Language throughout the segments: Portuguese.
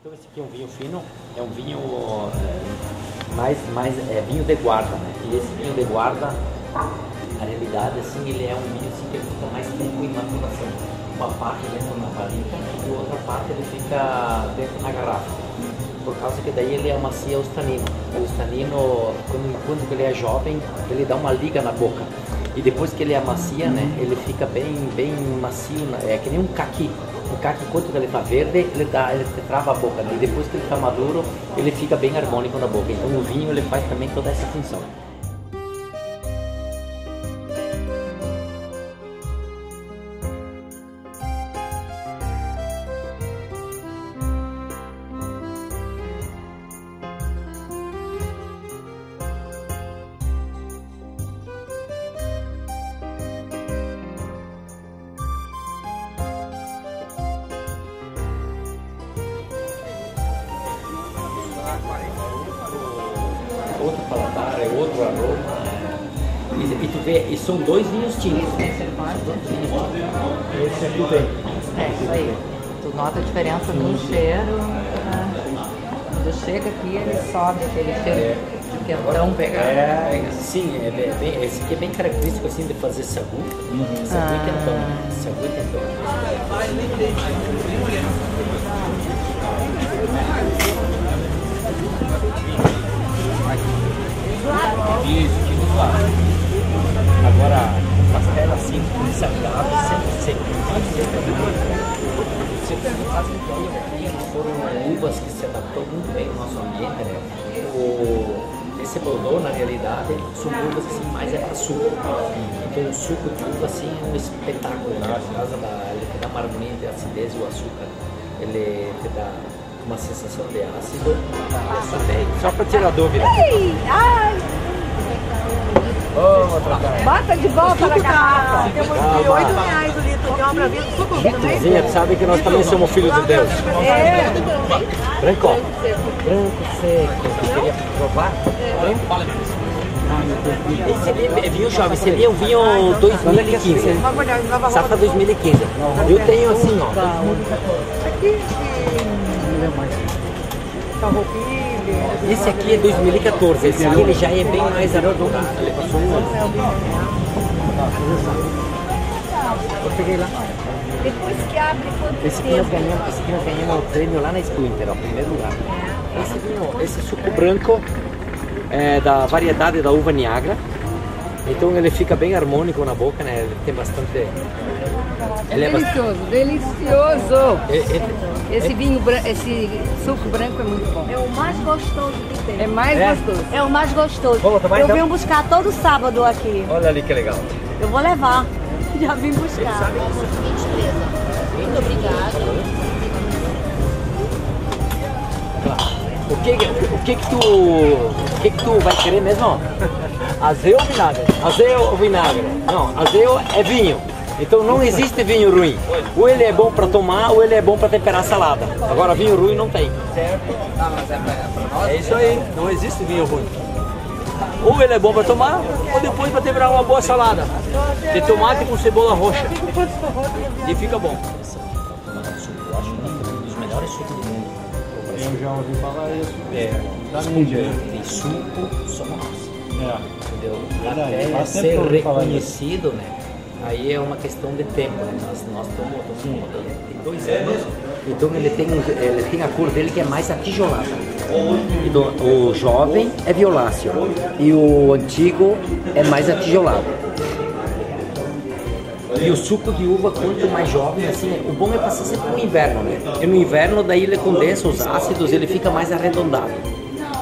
Então esse aqui é um vinho fino, é um vinho é, mais, mais é vinho de guarda, né? E esse vinho de guarda, na realidade, assim, ele é um vinho assim, que fica mais tempo em maturação. Uma parte dentro na barrica e outra parte ele fica dentro na garrafa. Por causa que daí ele amacia os taninos. O tanino, quando, quando ele é jovem, ele dá uma liga na boca. E depois que ele amacia, né, ele fica bem, bem macio, né? é que nem um caqui. O caqui, enquanto ele está verde, ele, ele trava a boca. Né? E depois que ele está maduro, ele fica bem harmônico na boca. Então o vinho ele faz também toda essa função. É outro aroma. E, e tu vê, e são dois vinhos tintos. Esse aqui tem. É isso aí. Tu nota a diferença no cheiro. Né? Quando chega aqui, ele sobe aquele cheiro de quentão pegado. É, sim, é bem, esse aqui é bem característico assim de fazer sagu. Sagu e quentão. Sagu e quentão. Foram uvas que se adaptou muito bem ao nosso ambiente, né? O, esse Bordeaux, na realidade, são uvas assim, mais é para suco. Então o suco de uva assim é um espetáculo, né? Por causa da, ele te dá uma harmonia de acidez, o açúcar, ele te dá uma sensação de ácido. Essa daí, só para tirar dúvida. Ei, ai, Trocar. bota de volta na garrafa. Temos de 8 reais o litro de obra viva. Suco também? Vitorzinha, sabe que nós também somos filhos de Deus. É, Branco, ó. Branco seco. Você queria provar? Esse ali é vinho jovem, esse ali é vinho 2015. Safra 2015. Eu tenho assim, ó. farroupilha. Esse aqui é 2014. Esse aqui ele já é bem mais arredondado. Ele passou um ano. Eu peguei lá. Depois que abre, quanto Esse aqui nós ganhamos, esse aqui nós ganhamos o prêmio lá na Splinter, ó, primeiro lugar. Esse esse suco branco é da variedade da uva Niagara. Então ele fica bem harmônico na boca, né? Ele tem bastante. Ele é bastante. Delicioso, delicioso. é- é- Esse vinho, bran- esse suco branco é muito bom. É o mais gostoso que tem. É mais É? gostoso. É o mais gostoso. Vamos tomar, Eu então? venho buscar todo sábado aqui. Olha ali que legal. Eu vou levar. Já vim buscar. Muito obrigada. O que, o que que tu, o que que tu vai querer mesmo? Azeite ou vinagre? Azeio ou vinagre? Não, azeio é vinho. Então não existe vinho ruim. Ou ele é bom para tomar ou ele é bom para temperar salada. Agora vinho ruim não tem. É isso aí, não existe vinho ruim. Ou ele é bom para tomar, ou depois para temperar uma boa salada. De tomate com cebola roxa. E fica bom. Eu acho é um dos melhores sucos do mundo. Eu já ouvi falar isso. É, Da mídia. tem suco só nosso. É. Entendeu? Verdade, Até ser reconhecido, né? Aí é uma questão de tempo, né? Nós, nós estamos rodando tem dois anos, então ele tem, ele tem a cor dele que é mais atijolada. Então, o jovem é violáceo e o antigo é mais atijolado. E o suco de uva, quanto mais jovem, assim, o bom é passar sempre no inverno, né? E no inverno, daí ele condensa os ácidos, ele fica mais arredondado.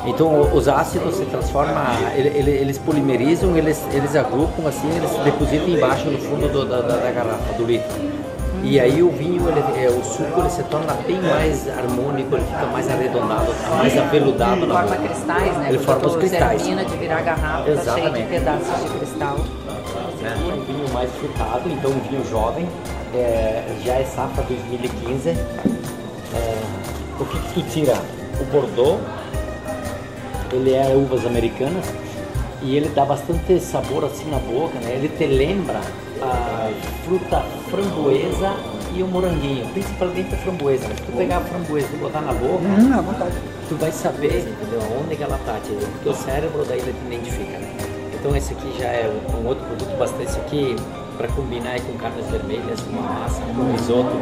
Então, os ácidos se transformam, ele- ele- eles polimerizam, eles, eles agrupam, assim, eles se depositam embaixo no fundo do- da, da- da garrafa, do litro. E aí o vinho, ele, é, o suco, ele se torna bem mais harmônico, ele fica mais arredondado, mais aveludado na Forma cristais, né? Ele forma os cristais. termina de virar garrafa, tá cheio de Exatamente. pedaços de cristal. Mais frutado, então um vinho jovem, é, já é safra 2015. É, o que, que tu tira? O Bordeaux, ele é uvas americanas e ele dá bastante sabor assim na boca, né? Ele te lembra a fruta framboesa e o moranguinho, principalmente a framboesa. Se tu pegar a framboesa e botar na boca, Hum, tu vai saber, entendeu, onde ela tá, entendeu? porque o cérebro daí ele te identifica, né? Então esse aqui já é um outro produto bastante, esse aqui para combinar com carnes vermelhas, uma massa, com risoto,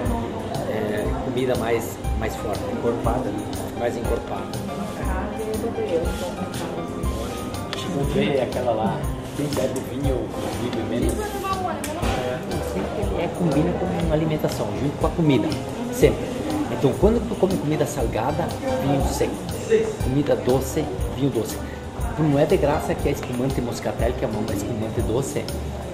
é, comida mais, mais forte, encorpada, né? mais encorpada. Não vê aquela lá, quem bebe vinho vive menos. Ele é, combina com alimentação, junto com a comida, sempre. Então quando tu come comida salgada, vinho seco. Comida doce, vinho doce. Não é de graça que a espumante moscatel, que é uma espumante doce,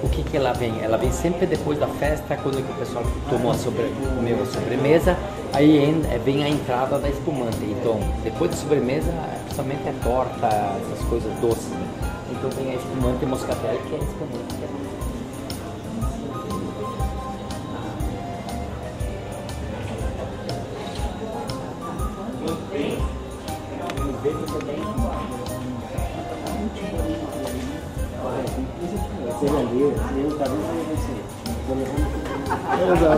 o que que ela vem? Ela vem sempre depois da festa, quando o pessoal tomou a sobre, comeu a sobremesa, aí eh, vem a entrada da espumante. Então, depois da sobremesa, principalmente é torta, essas coisas doces. né? Então vem a espumante moscatel, que é a espumante. que Seja ali, eu talvez vai ser.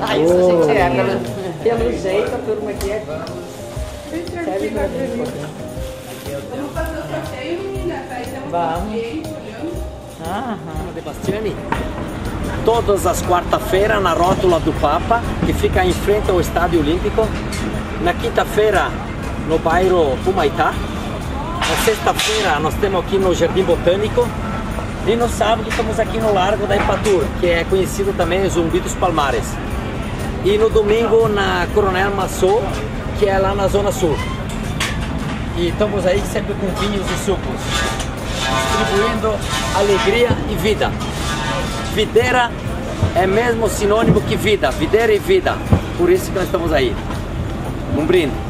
Ah, isso a gente é. Pelo, pelo jeito, a turma aqui é. Serve pra mim um pouquinho. Vamos. Aham. de Bastiani. Todas as quarta-feiras na rótula do Papa, que fica em frente ao Estádio Olímpico. Na quinta-feira, no bairro Humaitá. Na sexta-feira, nós temos aqui no Jardim Botânico. E no sábado, estamos aqui no Largo da Ipatur, que é conhecido também Zumbi dos Palmares. E no domingo, na Coronel Massot, que é lá na Zona Sul. E estamos aí sempre com vinhos e sucos distribuindo alegria e vida. Videira é mesmo sinônimo que vida, videira e vida. Por isso que nós estamos aí. Um brinde.